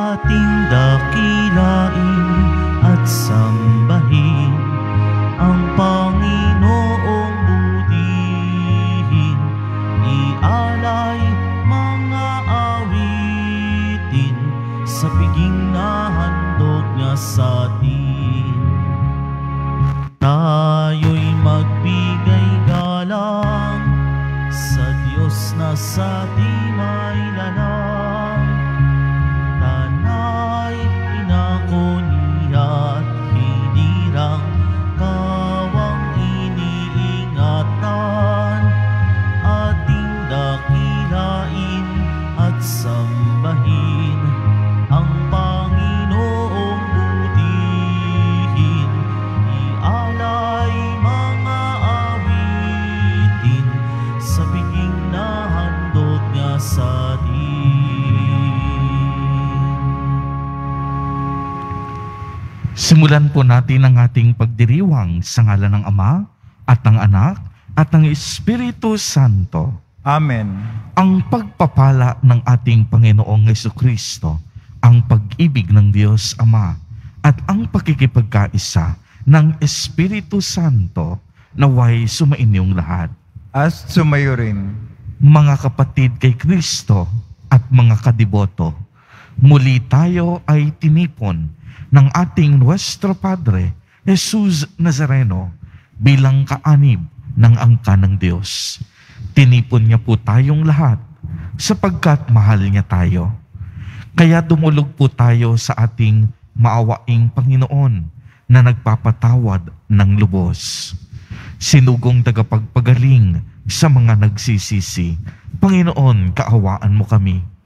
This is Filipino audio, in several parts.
ating dakilain po natin ang ating pagdiriwang sa ngalan ng Ama at ng Anak at ng Espiritu Santo. Amen. Ang pagpapala ng ating Panginoong Yesu Kristo, ang pag-ibig ng Diyos Ama at ang pakikipagkaisa ng Espiritu Santo naway sumainyong lahat. At sumayo rin. Mga kapatid kay Kristo at mga kadiboto, muli tayo ay tinipon ng ating Nuestro Padre, Jesus Nazareno, bilang kaanib ng angka ng Diyos. Tinipon niya po tayong lahat sapagkat mahal niya tayo. Kaya dumulog po tayo sa ating maawaing Panginoon na nagpapatawad ng lubos. Sinugong tagapagpagaling sa mga nagsisisi. Panginoon, kaawaan mo kami.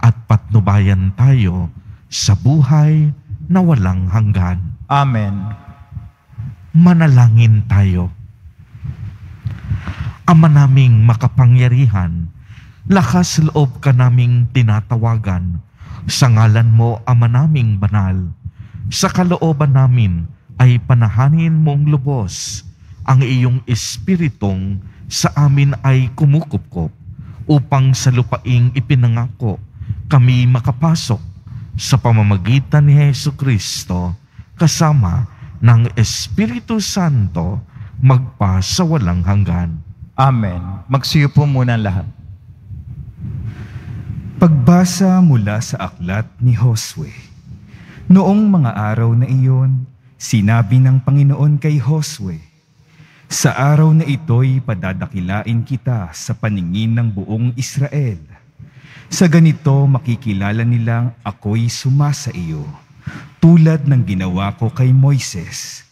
at patnubayan tayo sa buhay na walang hanggan. Amen. Manalangin tayo. Ama naming makapangyarihan, lakas loob ka naming tinatawagan. Sa ngalan mo, Ama naming banal. Sa kalooban namin ay panahanin mong lubos ang iyong espiritong sa amin ay kumukupkop upang sa lupaing ipinangako kami makapasok sa pamamagitan ni Heso Kristo kasama ng Espiritu Santo magpa sa walang hanggan. Amen. Magsiyo po muna ang lahat. Pagbasa mula sa aklat ni Josue. Noong mga araw na iyon, sinabi ng Panginoon kay Josue, Sa araw na ito'y padadakilain kita sa paningin ng buong Israel. Sa ganito makikilala nilang ako'y sumasa iyo, tulad ng ginawa ko kay Moises.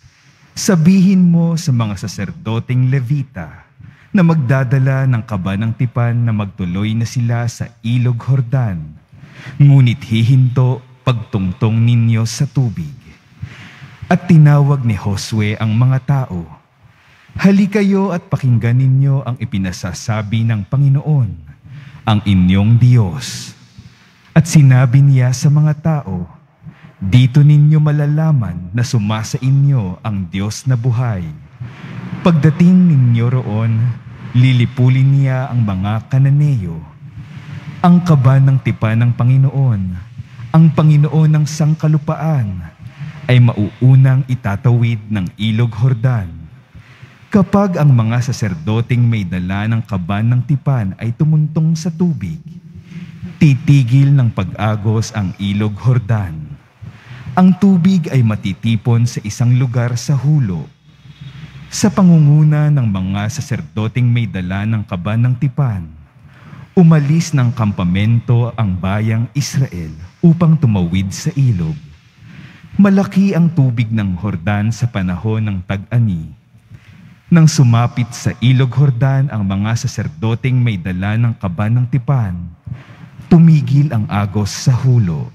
Sabihin mo sa mga saserdoteng Levita na magdadala ng kaba ng tipan na magtuloy na sila sa ilog Hordan. Ngunit hihinto pagtungtong ninyo sa tubig. At tinawag ni Josue ang mga tao. Halikayo at pakinggan ninyo ang ipinasasabi ng Panginoon, ang inyong Diyos. At sinabi niya sa mga tao, Dito ninyo malalaman na sumasa inyo ang Diyos na buhay. Pagdating ninyo roon, lilipulin niya ang mga kananeyo. Ang kaba ng tipa ng Panginoon, ang Panginoon ng sangkalupaan, ay mauunang itatawid ng ilog Hordan. Kapag ang mga saserdoting may dala ng kaban ng tipan ay tumuntong sa tubig, titigil ng pag-agos ang ilog Hordan. Ang tubig ay matitipon sa isang lugar sa hulo. Sa pangunguna ng mga saserdoting may dala ng kaban ng tipan, umalis ng kampamento ang bayang Israel upang tumawid sa ilog. Malaki ang tubig ng Hordan sa panahon ng tag-ani. Nang sumapit sa ilog Hordan ang mga saserdoteng may dala ng kaban ng tipan, tumigil ang agos sa hulo.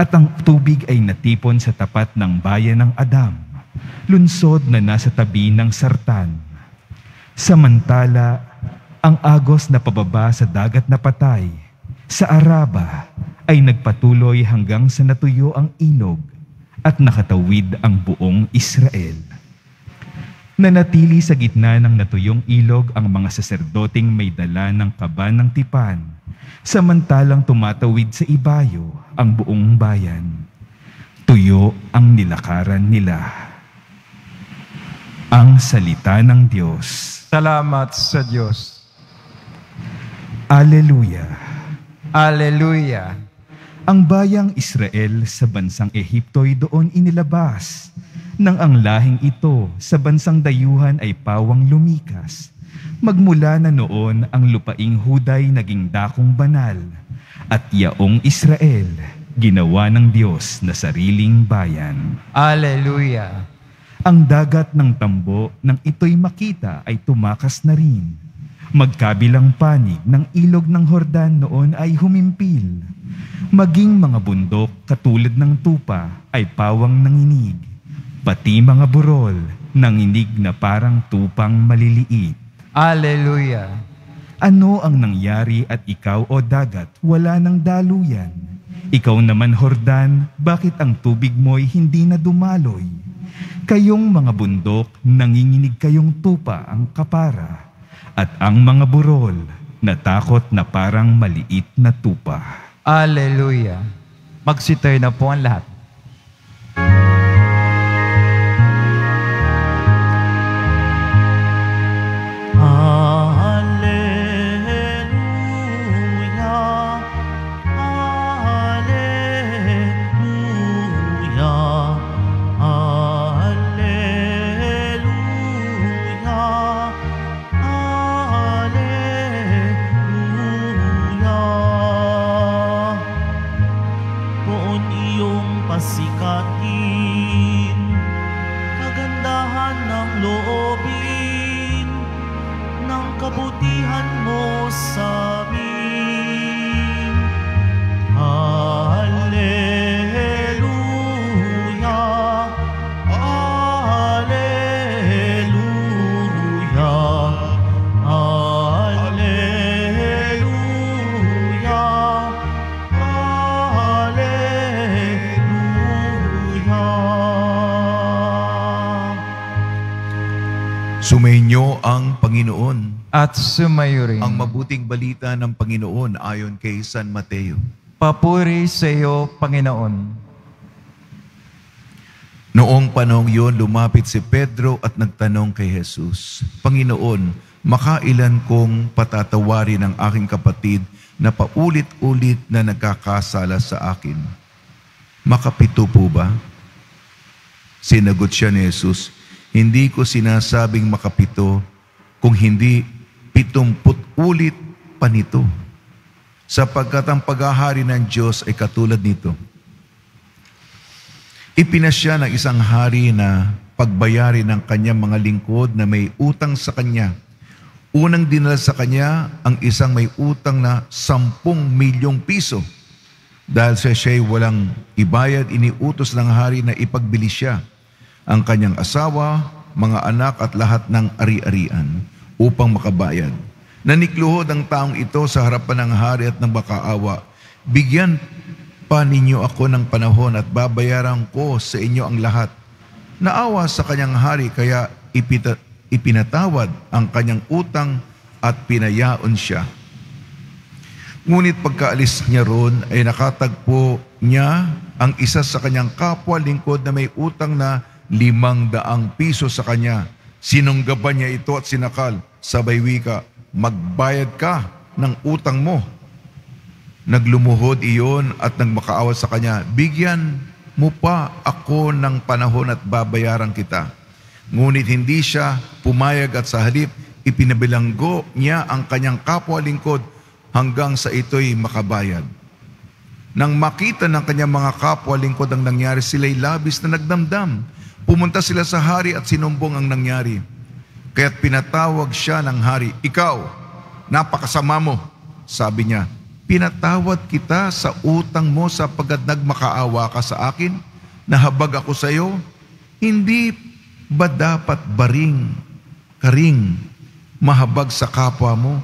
At ang tubig ay natipon sa tapat ng bayan ng Adam, lunsod na nasa tabi ng sartan. Samantala, ang agos na pababa sa dagat na patay, sa Araba, ay nagpatuloy hanggang sa natuyo ang ilog at nakatawid ang buong Israel. Nanatili sa gitna ng natuyong ilog ang mga saserdoting may dala ng kaban ng tipan, samantalang tumatawid sa ibayo ang buong bayan. Tuyo ang nilakaran nila. Ang salita ng Diyos. Salamat sa Diyos. Aleluya. Alleluia. Ang bayang Israel sa bansang Ehipto'y doon inilabas, nang ang lahing ito sa bansang dayuhan ay pawang lumikas. Magmula na noon ang lupaing Huday naging dakong banal, at yaong Israel, ginawa ng Diyos na sariling bayan. Alleluia. Ang dagat ng tambo nang ito'y makita ay tumakas na rin. Magkabilang panig ng ilog ng Hordan noon ay humimpil. Maging mga bundok katulad ng tupa ay pawang nanginig. Pati mga burol nanginig na parang tupang maliliit. Alleluia. Ano ang nangyari at ikaw o dagat wala ng daluyan? Ikaw naman Hordan, bakit ang tubig mo'y hindi na dumaloy? Kayong mga bundok, nanginginig kayong tupa ang kapara. At ang mga burol, natakot na parang maliit na tupa. Alleluia. Magsitay na po ang lahat. Sumayo. Ang mabuting balita ng Panginoon ayon kay San Mateo. Papuri sa iyo, Panginoon. Noong panahong yun, lumapit si Pedro at nagtanong kay Jesus, Panginoon, makailan kong patatawarin ang aking kapatid na paulit-ulit na nagkakasala sa akin? Makapito po ba? Sinagot siya ni Jesus, Hindi ko sinasabing makapito kung hindi pitumput ulit pa nito. Sapagkat ang paghahari ng Diyos ay katulad nito. Ipinasya ng isang hari na pagbayarin ng kanyang mga lingkod na may utang sa kanya. Unang dinala sa kanya ang isang may utang na sampung milyong piso. Dahil sa siya'y walang ibayad, iniutos ng hari na ipagbili siya ang kanyang asawa, mga anak at lahat ng ari-arian upang makabayad. Nanikluhod ang taong ito sa harapan ng hari at ng makaawa. Bigyan pa ninyo ako ng panahon at babayaran ko sa inyo ang lahat. Naawa sa kanyang hari kaya ipita, ipinatawad ang kanyang utang at pinayaon siya. Ngunit pagkaalis niya roon ay nakatagpo niya ang isa sa kanyang kapwa lingkod na may utang na limang daang piso sa kanya. Sinunggaban niya ito at sinakal. Sabay wika, magbayad ka ng utang mo. Naglumuhod iyon at nagmakaawa sa kanya, bigyan mo pa ako ng panahon at babayaran kita. Ngunit hindi siya pumayag at sa halip, ipinabilanggo niya ang kanyang kapwa lingkod hanggang sa ito'y makabayad. Nang makita ng kanyang mga kapwa lingkod ang nangyari, sila'y labis na nagdamdam. Pumunta sila sa hari at sinumbong ang nangyari. Kaya't pinatawag siya ng hari, Ikaw, napakasama mo, sabi niya. pinatawad kita sa utang mo sapagkat nagmakaawa ka sa akin, nahabag ako sa iyo, hindi ba dapat baring, karing, mahabag sa kapwa mo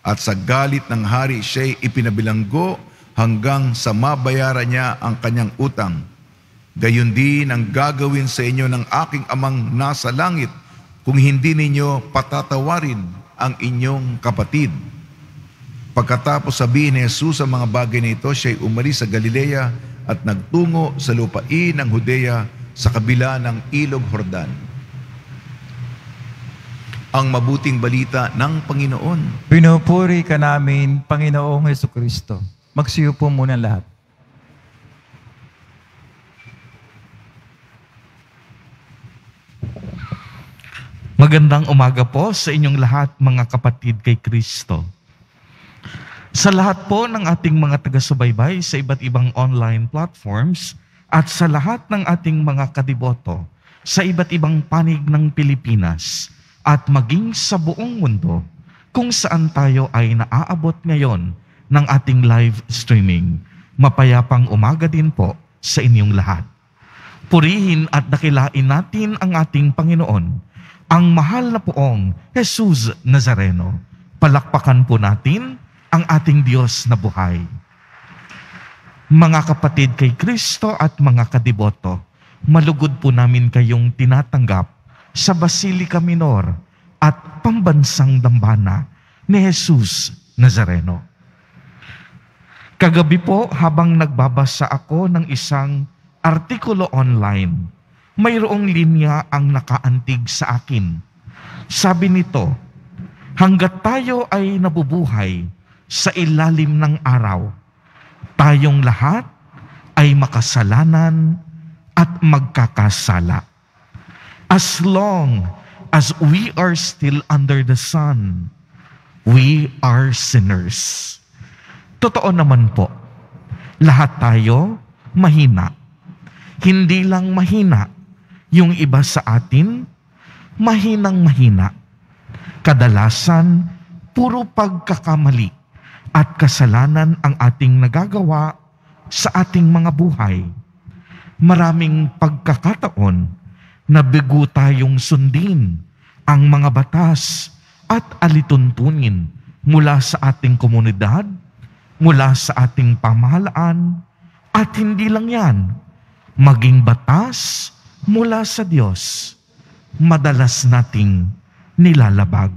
at sa galit ng hari siya'y ipinabilanggo hanggang sa mabayaran niya ang kanyang utang. Gayon din ang gagawin sa inyo ng aking amang nasa langit kung hindi ninyo patatawarin ang inyong kapatid. Pagkatapos sabihin ni Jesus ang mga bagay nito, siya'y umalis sa Galilea at nagtungo sa lupain ng Judea sa kabila ng ilog Hordan. Ang mabuting balita ng Panginoon. Pinupuri ka namin, Panginoong Heso Kristo. Magsiyo po muna lahat. Magandang umaga po sa inyong lahat mga kapatid kay Kristo. Sa lahat po ng ating mga taga-subaybay sa iba't ibang online platforms at sa lahat ng ating mga kadiboto sa iba't ibang panig ng Pilipinas at maging sa buong mundo kung saan tayo ay naaabot ngayon ng ating live streaming. Mapayapang umaga din po sa inyong lahat. Purihin at dakilain natin ang ating Panginoon, ang mahal na poong Jesus Nazareno. Palakpakan po natin ang ating Diyos na buhay. Mga kapatid kay Kristo at mga kadiboto, malugod po namin kayong tinatanggap sa Basilica Minor at pambansang dambana ni Jesus Nazareno. Kagabi po habang nagbabasa ako ng isang artikulo online, mayroong linya ang nakaantig sa akin. Sabi nito, hanggat tayo ay nabubuhay sa ilalim ng araw, tayong lahat ay makasalanan at magkakasala. As long as we are still under the sun, we are sinners. Totoo naman po, lahat tayo mahina. Hindi lang mahina, yung iba sa atin, mahinang mahina. Kadalasan, puro pagkakamali at kasalanan ang ating nagagawa sa ating mga buhay. Maraming pagkakataon na bigo tayong sundin ang mga batas at alituntunin mula sa ating komunidad, mula sa ating pamahalaan, at hindi lang yan, maging batas mula sa Diyos, madalas nating nilalabag.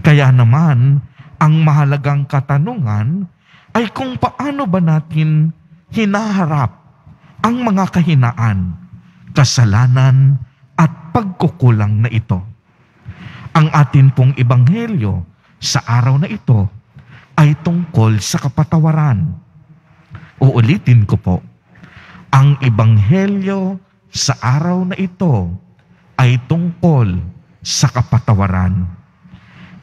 Kaya naman, ang mahalagang katanungan ay kung paano ba natin hinaharap ang mga kahinaan, kasalanan at pagkukulang na ito. Ang atin pong ebanghelyo sa araw na ito ay tungkol sa kapatawaran. Uulitin ko po, ang ebanghelyo sa araw na ito ay tungkol sa kapatawaran.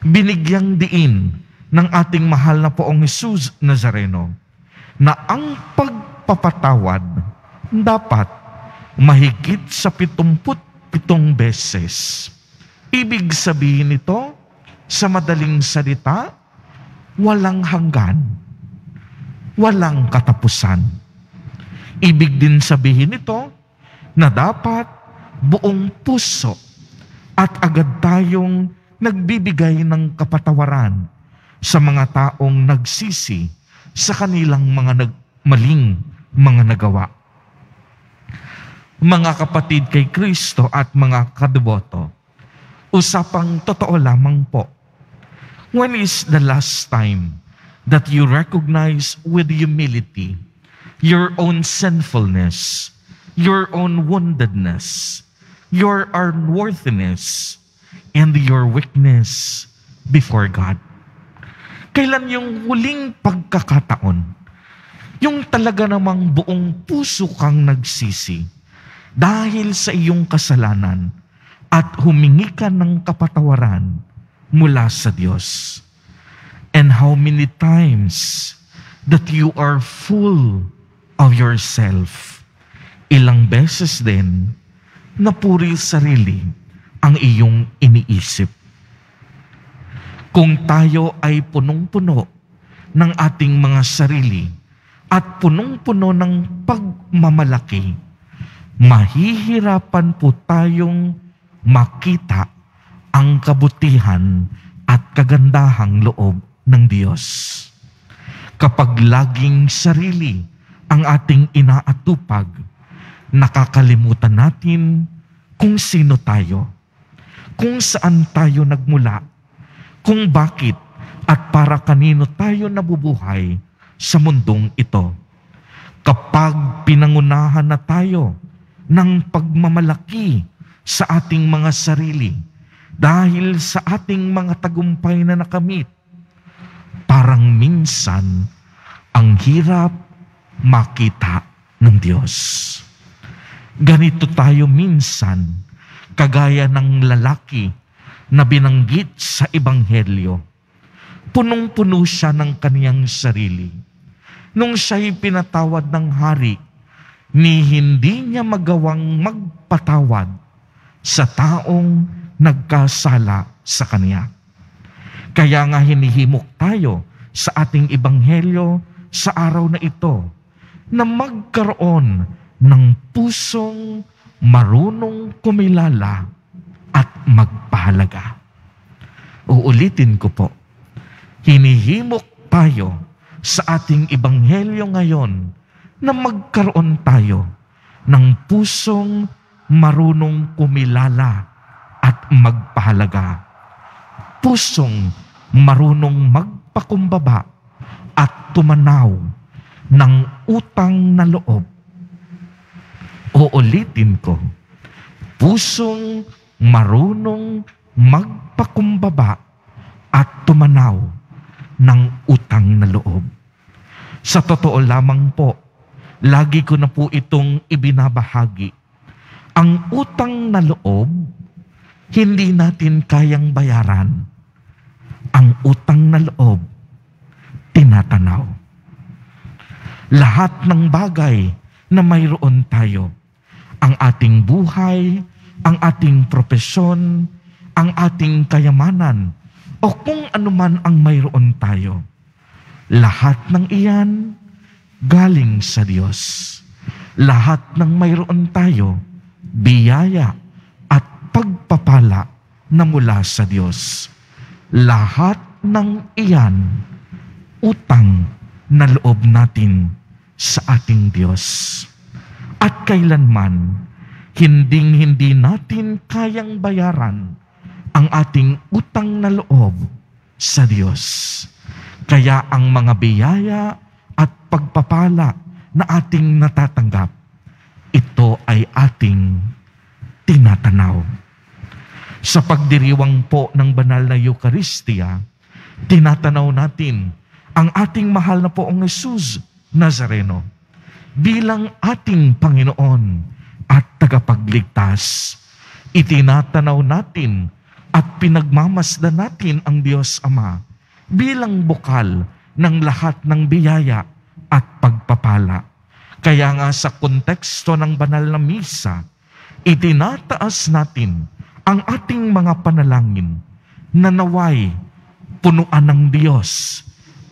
Binigyang diin ng ating mahal na poong Jesus Nazareno na ang pagpapatawad dapat mahigit sa pitumput pitong beses. Ibig sabihin nito, sa madaling salita, walang hanggan, walang katapusan. Ibig din sabihin nito na dapat buong puso at agad tayong nagbibigay ng kapatawaran sa mga taong nagsisi sa kanilang mga nag maling mga nagawa. Mga kapatid kay Kristo at mga kaduboto, usapang totoo lamang po. When is the last time that you recognize with humility your own sinfulness, your own woundedness, your unworthiness, and your weakness before God? Kailan yung huling pagkakataon, yung talaga namang buong puso kang nagsisi dahil sa iyong kasalanan at humingi ka ng kapatawaran mula sa Diyos. And how many times that you are full of yourself. Ilang beses din na puri sarili ang iyong iniisip. Kung tayo ay punong-puno ng ating mga sarili at punong-puno ng pagmamalaki, mahihirapan po tayong makita ang kabutihan at kagandahang loob ng Diyos. Kapag laging sarili ang ating inaatupag, nakakalimutan natin kung sino tayo, kung saan tayo nagmula, kung bakit at para kanino tayo nabubuhay sa mundong ito. Kapag pinangunahan na tayo ng pagmamalaki sa ating mga sarili dahil sa ating mga tagumpay na nakamit, parang minsan ang hirap makita ng Diyos. Ganito tayo minsan, kagaya ng lalaki na binanggit sa Ebanghelyo. Punong-puno siya ng kaniyang sarili. Nung siya'y pinatawad ng hari, ni hindi niya magawang magpatawad sa taong nagkasala sa kanya. Kaya nga hinihimok tayo sa ating ebanghelyo sa araw na ito na magkaroon ng pusong marunong kumilala at magpahalaga. Uulitin ko po, hinihimok tayo sa ating ebanghelyo ngayon na magkaroon tayo ng pusong marunong kumilala at magpahalaga. Pusong marunong magpakumbaba at tumanaw ng utang na loob. Uulitin ko, pusong marunong magpakumbaba at tumanaw ng utang na loob. Sa totoo lamang po, lagi ko na po itong ibinabahagi. Ang utang na loob, hindi natin kayang bayaran. Ang utang na loob, tinatanaw. Lahat ng bagay na mayroon tayo, ang ating buhay, ang ating propesyon, ang ating kayamanan, o kung anuman ang mayroon tayo, lahat ng iyan galing sa Diyos. Lahat ng mayroon tayo, biyaya at pagpapala na mula sa Diyos. Lahat ng iyan, utang na loob natin sa ating Diyos. At kailanman, hinding-hindi natin kayang bayaran ang ating utang na loob sa Diyos. Kaya ang mga biyaya at pagpapala na ating natatanggap, ito ay ating tinatanaw. Sa pagdiriwang po ng banal na Eucharistia, tinatanaw natin ang ating mahal na poong Jesus Nazareno bilang ating Panginoon at tagapagligtas. Itinatanaw natin at pinagmamasdan natin ang Diyos Ama bilang bukal ng lahat ng biyaya at pagpapala. Kaya nga sa konteksto ng banal na misa, itinataas natin ang ating mga panalangin na naway punuan ng Diyos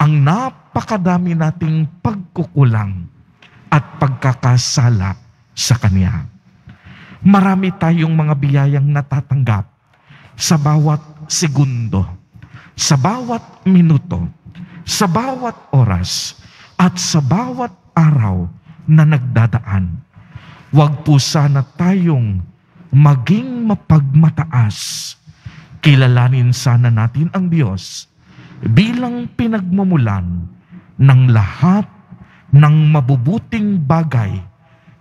ang napakadami nating pagkukulang at pagkakasala sa Kanya. Marami tayong mga biyayang natatanggap sa bawat segundo, sa bawat minuto, sa bawat oras, at sa bawat araw na nagdadaan. Huwag po sana tayong maging mapagmataas. Kilalanin sana natin ang Diyos bilang pinagmumulan ng lahat ng mabubuting bagay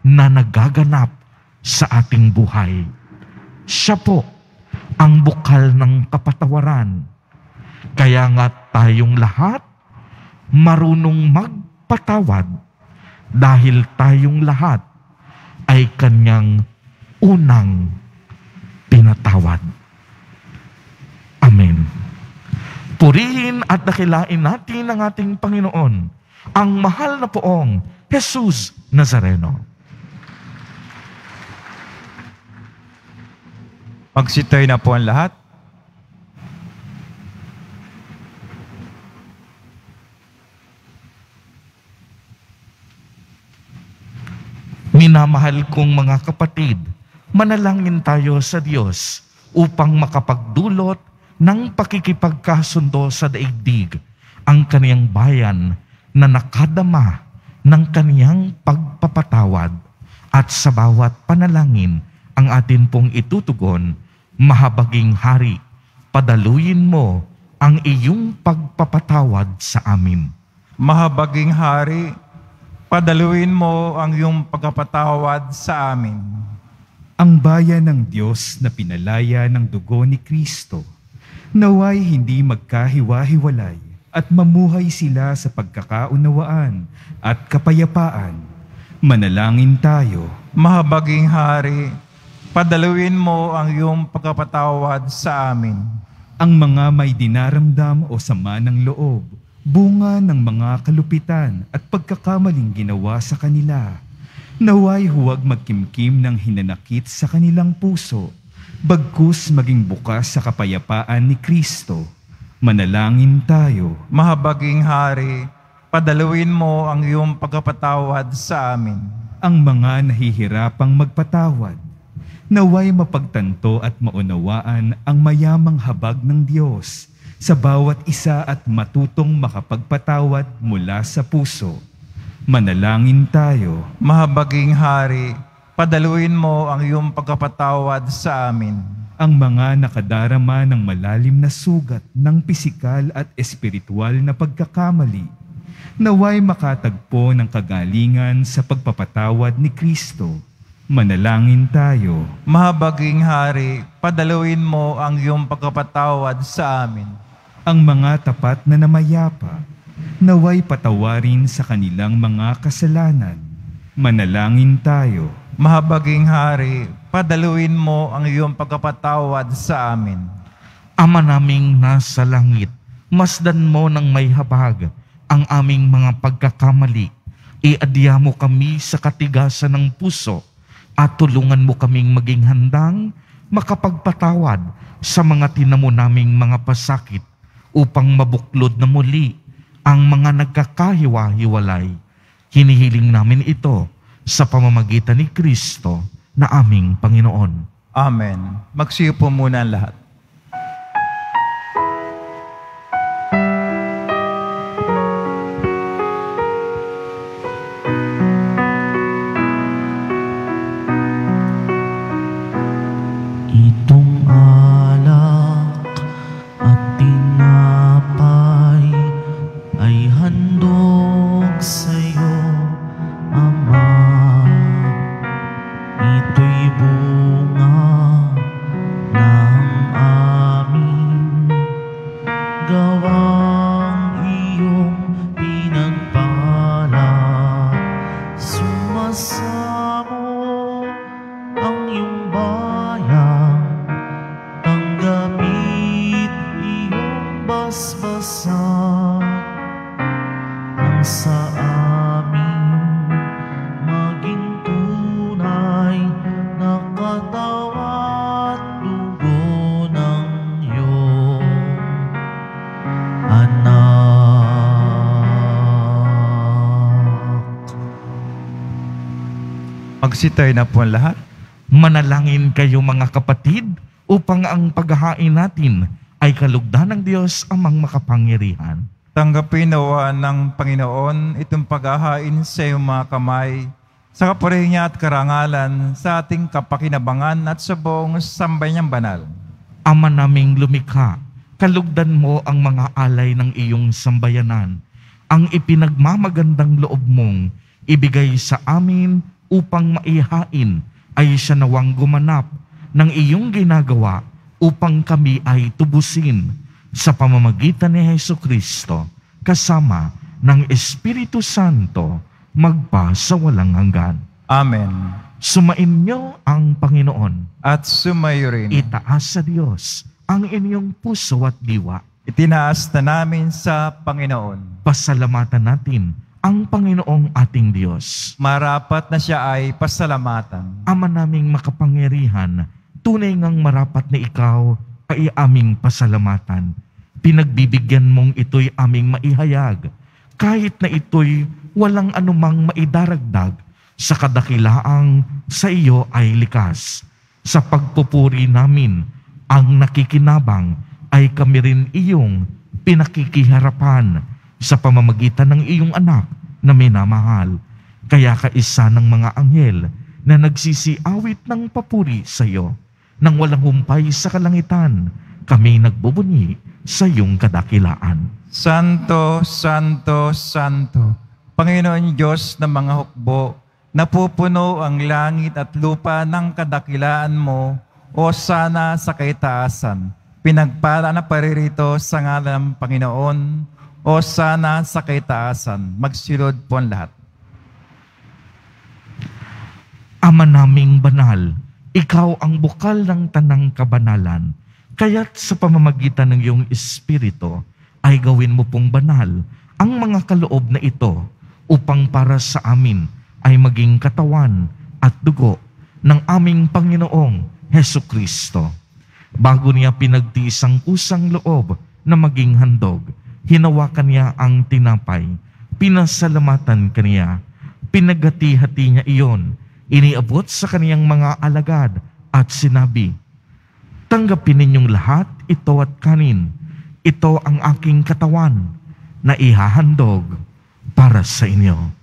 na nagaganap sa ating buhay. Siya po ang bukal ng kapatawaran. Kaya nga tayong lahat marunong magpatawad dahil tayong lahat ay kanyang unang pinatawad. Amen. Purihin at dakilain natin ang ating Panginoon, ang mahal na poong Jesus Nazareno. Magsitay na po ang lahat. Minamahal kong mga kapatid, manalangin tayo sa Diyos upang makapagdulot ng pakikipagkasundo sa daigdig ang kaniyang bayan na nakadama ng kaniyang pagpapatawad at sa bawat panalangin ang atin pong itutugon, mahabaging hari, padaluyin mo ang iyong pagpapatawad sa amin. Mahabaging Hari, padaluin mo ang iyong pagkapatawad sa amin. Ang bayan ng Diyos na pinalaya ng dugo ni Kristo, naway hindi magkahiwa-hiwalay at mamuhay sila sa pagkakaunawaan at kapayapaan. Manalangin tayo. Mahabaging Hari, padaluin mo ang iyong pagkapatawad sa amin. Ang mga may dinaramdam o sama ng loob, bunga ng mga kalupitan at pagkakamaling ginawa sa kanila. Naway huwag magkimkim ng hinanakit sa kanilang puso, bagkus maging bukas sa kapayapaan ni Kristo. Manalangin tayo. Mahabaging Hari, padaluin mo ang iyong pagkapatawad sa amin. ang mga nahihirapang magpatawad. Naway mapagtanto at maunawaan ang mayamang habag ng Diyos sa bawat isa at matutong makapagpatawad mula sa puso. Manalangin tayo. Mahabaging Hari, padaluin mo ang iyong pagkapatawad sa amin. Ang mga nakadarama ng malalim na sugat ng pisikal at espiritual na pagkakamali, naway makatagpo ng kagalingan sa pagpapatawad ni Kristo. Manalangin tayo. Mahabaging Hari, padaluin mo ang iyong pagkapatawad sa amin. ang mga tapat na namayapa, naway patawarin sa kanilang mga kasalanan. Manalangin tayo. Mahabaging Hari, padaluin mo ang iyong pagkapatawad sa amin. Ama naming nasa langit, masdan mo ng may habag ang aming mga pagkakamali. Iadya mo kami sa katigasan ng puso at tulungan mo kaming maging handang makapagpatawad sa mga tinamo naming mga pasakit upang mabuklod na muli ang mga nagkakahiwa-hiwalay. Hinihiling namin ito sa pamamagitan ni Kristo na aming Panginoon. Amen. Magsiyo po muna ang lahat. Magsitay na po ang lahat. Manalangin kayo mga kapatid upang ang paghahain natin ay kalugdan ng Diyos amang makapangyarihan. Tanggapin nawa ng Panginoon itong paghahain sa iyong mga kamay sa kapurihan niya at karangalan sa ating kapakinabangan at sa buong sambay niyang banal. Ama naming lumikha, kalugdan mo ang mga alay ng iyong sambayanan, ang ipinagmamagandang loob mong ibigay sa amin upang maihain ay siya nawang gumanap ng iyong ginagawa upang kami ay tubusin sa pamamagitan ni Heso Kristo kasama ng Espiritu Santo magpa sa walang hanggan. Amen. Sumain niyo ang Panginoon At sumayo rin. itaas sa Diyos ang inyong puso at diwa. Itinaas na namin sa Panginoon. Pasalamatan natin ang Panginoong ating Diyos. Marapat na siya ay pasalamatan. Ama naming makapangyarihan, tunay ngang marapat na ikaw ay aming pasalamatan. Pinagbibigyan mong ito'y aming maihayag, kahit na ito'y walang anumang maidaragdag sa kadakilaang sa iyo ay likas. Sa pagpupuri namin, ang nakikinabang ay kami rin iyong pinakikiharapan sa pamamagitan ng iyong anak na minamahal. Kaya kaisa ng mga anghel na nagsisiawit ng papuri sa iyo. Nang walang humpay sa kalangitan, kami nagbubunyi sa iyong kadakilaan. Santo, Santo, Santo, Panginoon Diyos ng mga hukbo, napupuno ang langit at lupa ng kadakilaan mo, o sana sa kaitaasan. Pinagpala na paririto sa ngalan ng Panginoon, o sana sa kaitaasan. Magsilod po ang lahat. Ama naming banal, ikaw ang bukal ng tanang kabanalan. Kaya't sa pamamagitan ng iyong espiritu, ay gawin mo pong banal ang mga kaloob na ito upang para sa amin ay maging katawan at dugo ng aming Panginoong Heso Kristo. Bago niya pinagtiis ang kusang loob na maging handog, hinawakan niya ang tinapay, pinasalamatan kaniya, pinagati-hati niya iyon, iniabot sa kaniyang mga alagad at sinabi, Tanggapin ninyong lahat ito at kanin. Ito ang aking katawan na ihahandog para sa inyo.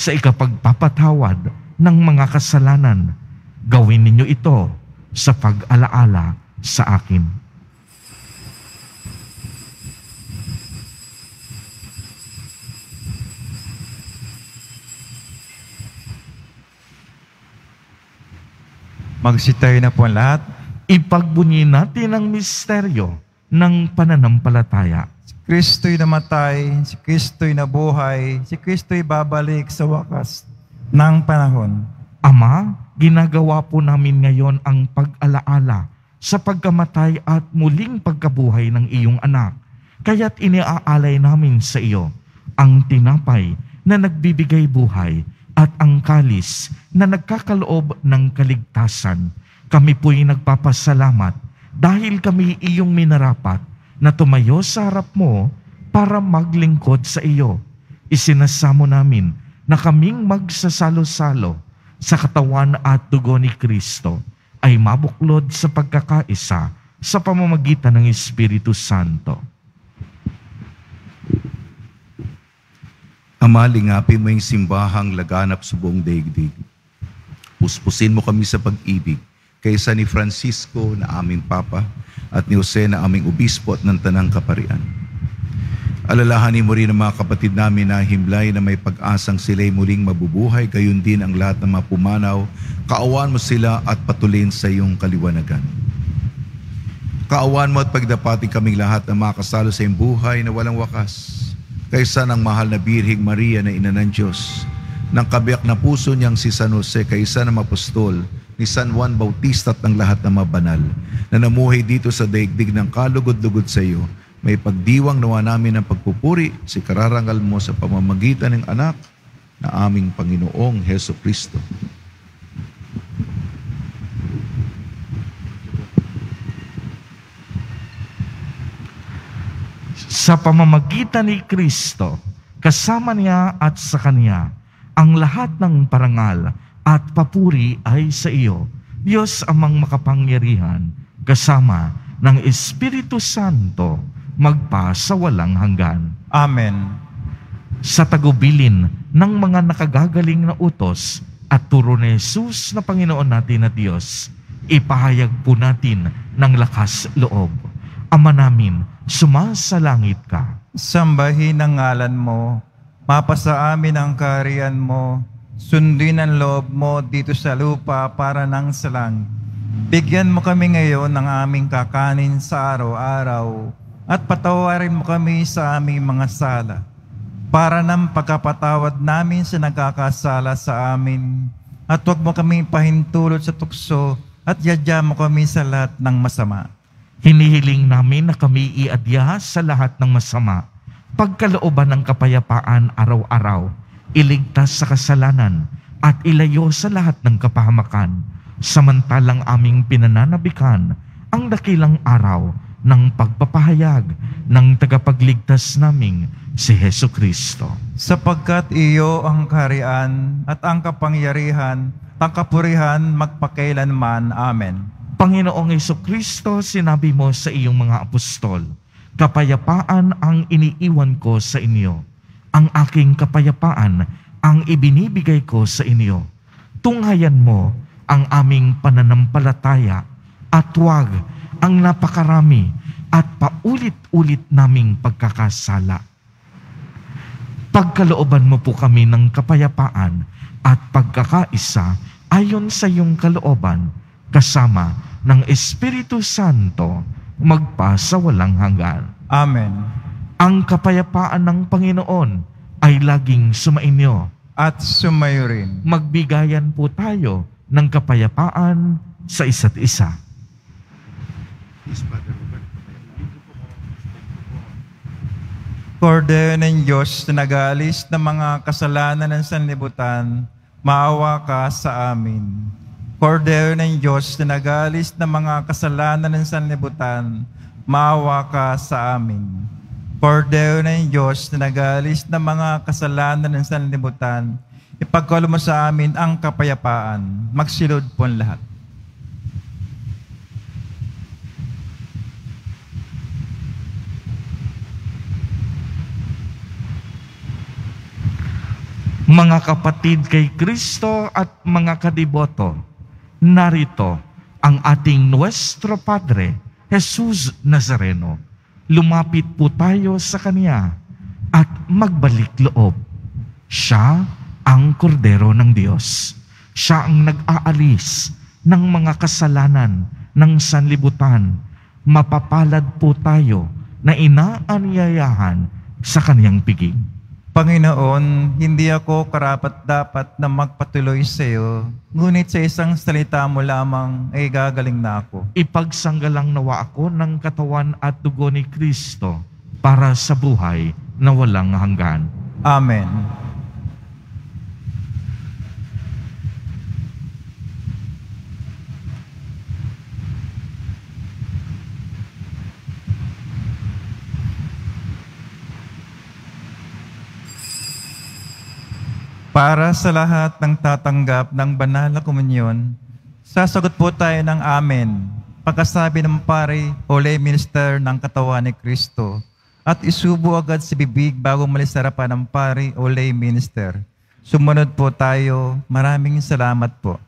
sa ikapagpapatawad ng mga kasalanan. Gawin ninyo ito sa pag-alaala sa akin. Magsitayo na po ang lahat. Ipagbunyi natin ang misteryo ng pananampalataya. Kristo'y namatay, si Kristo'y nabuhay, si Kristo'y babalik sa wakas ng panahon. Ama, ginagawa po namin ngayon ang pag-alaala sa pagkamatay at muling pagkabuhay ng iyong anak. Kaya't iniaalay namin sa iyo ang tinapay na nagbibigay buhay at ang kalis na nagkakaloob ng kaligtasan. Kami po'y nagpapasalamat dahil kami iyong minarapat na tumayo sa harap mo para maglingkod sa iyo. Isinasamo namin na kaming magsasalo-salo sa katawan at dugo ni Kristo ay mabuklod sa pagkakaisa sa pamamagitan ng Espiritu Santo. Ama, lingapin mo yung simbahang laganap sa buong daigdig. Puspusin mo kami sa pag-ibig kaysa ni Francisco na aming Papa at ni Jose na aming Obispo at ng Tanang Kaparian. Alalahanin mo rin ang mga kapatid namin na himlay na may pag-asang sila'y muling mabubuhay, gayon din ang lahat ng mga pumanaw. Kaawan mo sila at patulin sa iyong kaliwanagan. Kaawan mo at pagdapati kaming lahat na makasalo sa iyong buhay na walang wakas kaysa ng mahal na Birhing Maria na ina ng Diyos, ng kabiyak na puso niyang si San Jose kaysa ng apostol, ni San Juan Bautista at ng lahat ng mabanal na namuhay dito sa daigdig ng kalugod-lugod sa iyo, may pagdiwang nawa namin ng pagpupuri si kararangal mo sa pamamagitan ng anak na aming Panginoong Heso Kristo. sa pamamagitan ni Kristo, kasama niya at sa Kanya, ang lahat ng parangal at papuri ay sa iyo, Diyos amang makapangyarihan, kasama ng Espiritu Santo, magpa sa walang hanggan. Amen. Sa tagubilin ng mga nakagagaling na utos at turo ni Jesus na Panginoon natin na Diyos, ipahayag po natin ng lakas loob. Ama namin, sumasalangit ka. Sambahin ang ngalan mo, mapasa amin ang kaharian mo, sundin ang loob mo dito sa lupa para nang sa langit. Bigyan mo kami ngayon ng aming kakanin sa araw-araw at patawarin mo kami sa aming mga sala para ng pagkapatawad namin sa nagkakasala sa amin at huwag mo kami pahintulot sa tukso at yadya mo kami sa lahat ng masama. Hinihiling namin na kami iadya sa lahat ng masama, pagkalooban ng kapayapaan araw-araw, iligtas sa kasalanan, at ilayo sa lahat ng kapahamakan, samantalang aming pinananabikan ang dakilang araw ng pagpapahayag ng tagapagligtas naming si Heso Kristo. Sapagkat iyo ang kaharian at ang kapangyarihan, ang kapurihan magpakailanman. Amen. Panginoong Heso Kristo, sinabi mo sa iyong mga apostol, Kapayapaan ang iniiwan ko sa inyo. Ang aking kapayapaan ang ibinibigay ko sa inyo. Tunghayan mo ang aming pananampalataya at huwag ang napakarami at paulit-ulit naming pagkakasala. Pagkalooban mo po kami ng kapayapaan at pagkakaisa ayon sa iyong kalooban kasama ng Espiritu Santo magpa sa walang hanggan. Amen. Ang kapayapaan ng Panginoon ay laging sumainyo. At sumayo rin. Magbigayan po tayo ng kapayapaan sa isa't isa. Kordero ng Diyos na nag-aalis ng mga kasalanan ng sanlibutan, maawa ka sa amin. Kordero ng Diyos na nag-aalis ng mga kasalanan ng sanlibutan, maawa ka sa amin. Kordero ng Diyos na nag-aalis ng mga kasalanan ng sanlibutan, ipagkalo mo sa amin ang kapayapaan. Magsilod po ang lahat. Mga kapatid kay Kristo at mga kadiboto, narito ang ating Nuestro Padre, Jesus Nazareno. Lumapit po tayo sa Kanya at magbalik loob. Siya ang kordero ng Diyos. Siya ang nag-aalis ng mga kasalanan ng sanlibutan. Mapapalad po tayo na inaanyayahan sa Kanyang piging. Panginoon, hindi ako karapat dapat na magpatuloy sa iyo, ngunit sa isang salita mo lamang ay gagaling na ako. Ipagsanggalang nawa ako ng katawan at dugo ni Kristo para sa buhay na walang hanggan. Amen. Para sa lahat ng tatanggap ng banal na komunyon, sasagot po tayo ng Amen. Pagkasabi ng pare o lay minister ng katawan ni Kristo at isubo agad sa bibig bago malis sa harapan ng pare o lay minister. Sumunod po tayo. Maraming salamat po.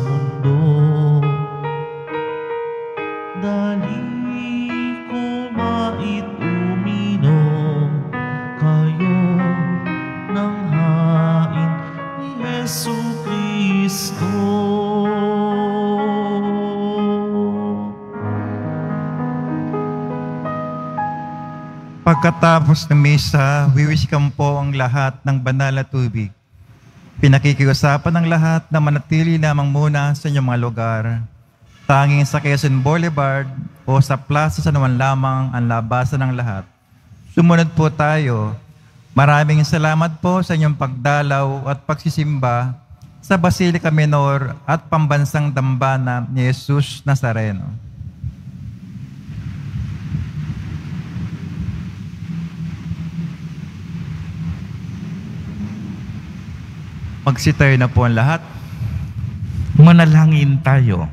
mundo Dali ko maituminom kayo ng hain ni Yesu Kristo Pagkatapos ng mesa, wiwisikan po ang lahat ng banal at tubig. Pinakikiusapan ng lahat na manatili lamang muna sa inyong mga lugar. Tanging sa Quezon Boulevard o sa Plaza San Juan lamang ang labasan ng lahat. Sumunod po tayo. Maraming salamat po sa inyong pagdalaw at pagsisimba sa Basilica Minor at Pambansang Dambana ni Jesus Nazareno. Magsitayo na po ang lahat. Manalangin tayo.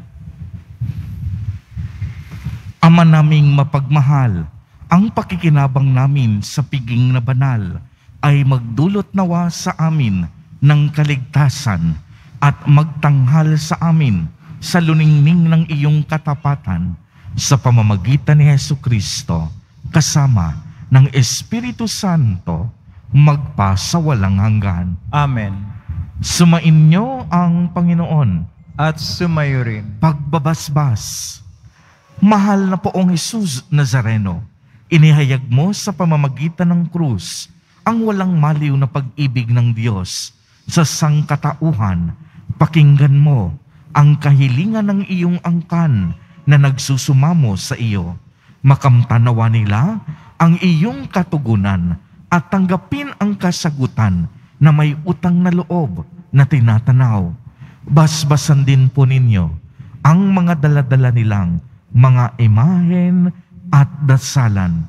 Ama naming mapagmahal, ang pakikinabang namin sa piging na banal ay magdulot nawa sa amin ng kaligtasan at magtanghal sa amin sa luningning ng iyong katapatan sa pamamagitan ni Heso Kristo kasama ng Espiritu Santo magpasawalang hanggan. Amen. Sumainyo ang Panginoon At sumayo rin. pagbabasbas. Mahal na poong Jesus Nazareno, inihayag mo sa pamamagitan ng krus ang walang maliw na pag-ibig ng Diyos sa sangkatauhan. Pakinggan mo ang kahilingan ng iyong angkan na nagsusumamo sa iyo. Makamtanawa nila ang iyong katugunan at tanggapin ang kasagutan na may utang na loob na tinatanaw. Basbasan din po ninyo ang mga daladala nilang mga imahen at dasalan.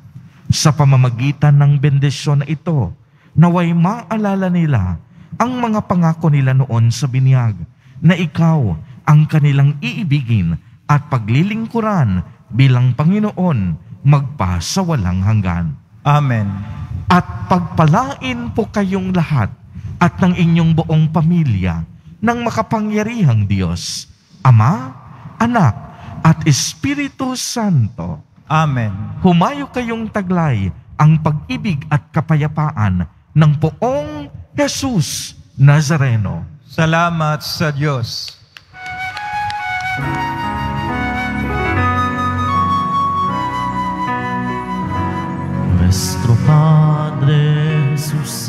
Sa pamamagitan ng bendisyon na ito, naway maalala nila ang mga pangako nila noon sa binyag na ikaw ang kanilang iibigin at paglilingkuran bilang Panginoon magpasawalang hanggan Amen. at pagpalain po kayong lahat at ng inyong buong pamilya ng makapangyarihang Diyos, Ama, Anak, at Espiritu Santo. Amen. Humayo kayong taglay ang pag-ibig at kapayapaan ng poong Jesus Nazareno. Salamat sa Diyos. Nuestro Padre Jesús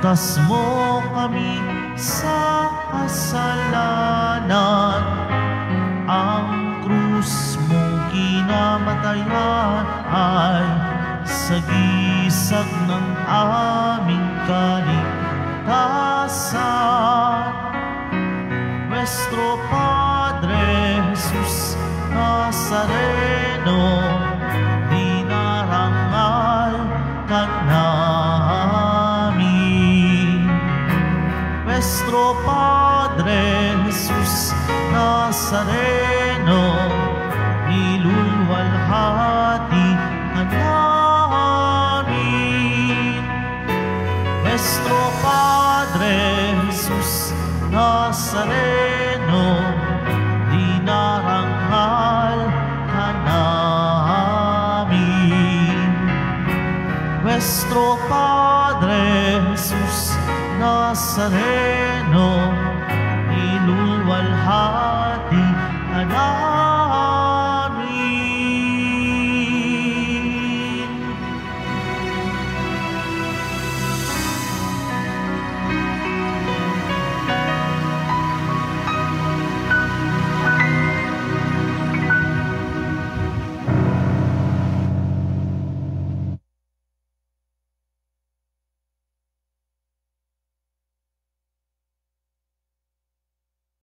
iligtas mo kami sa kasalanan. Ang krus mong kinamatayan ay sagisag ng aming kaligtasan. Nuestro Padre Jesus Nazareno, Nazareno, niluluwalhati ka namin. Nuestro Padre Jesus Nazareno, dinarangal ka namin. Nuestro Padre Jesus Nazareno,